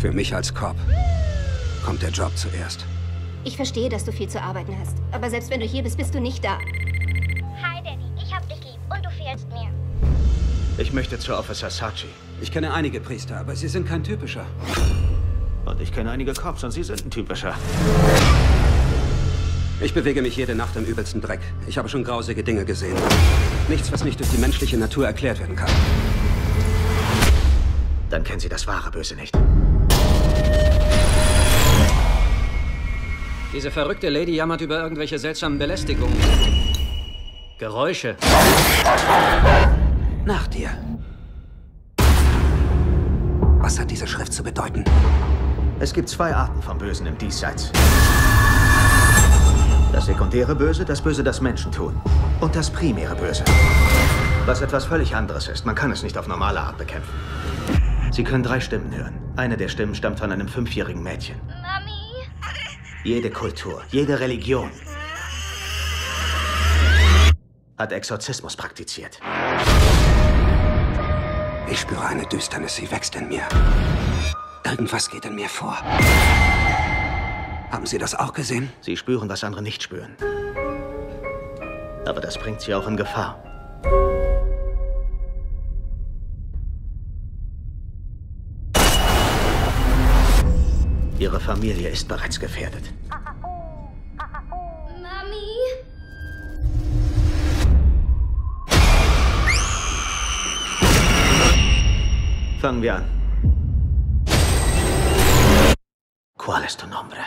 Für mich als Cop kommt der Job zuerst. Ich verstehe, dass du viel zu arbeiten hast. Aber selbst wenn du hier bist, bist du nicht da. Hi, Daddy. Ich hab dich lieb und du fehlst mir. Ich möchte zu Officer Sachi. Ich kenne einige Priester, aber sie sind kein typischer. Und ich kenne einige Cops und sie sind ein typischer. Ich bewege mich jede Nacht im übelsten Dreck. Ich habe schon grausige Dinge gesehen. Nichts, was nicht durch die menschliche Natur erklärt werden kann. Dann kennen Sie das wahre Böse nicht. Diese verrückte Lady jammert über irgendwelche seltsamen Belästigungen. Geräusche. Nach dir. Was hat diese Schrift zu bedeuten? Es gibt zwei Arten von Bösen im Diesseits. Das sekundäre Böse, das Böse, das Menschen tun. Und das primäre Böse. Was etwas völlig anderes ist. Man kann es nicht auf normale Art bekämpfen. Sie können drei Stimmen hören. Eine der Stimmen stammt von einem fünfjährigen Mädchen. Mami? Jede Kultur, jede Religion hat Exorzismus praktiziert. Ich spüre eine Düsternis, sie wächst in mir. Irgendwas geht in mir vor. Haben Sie das auch gesehen? Sie spüren, was andere nicht spüren. Aber das bringt sie auch in Gefahr. Ihre Familie ist bereits gefährdet. Mami? Fangen wir an. ¿Cuál es tu nombre?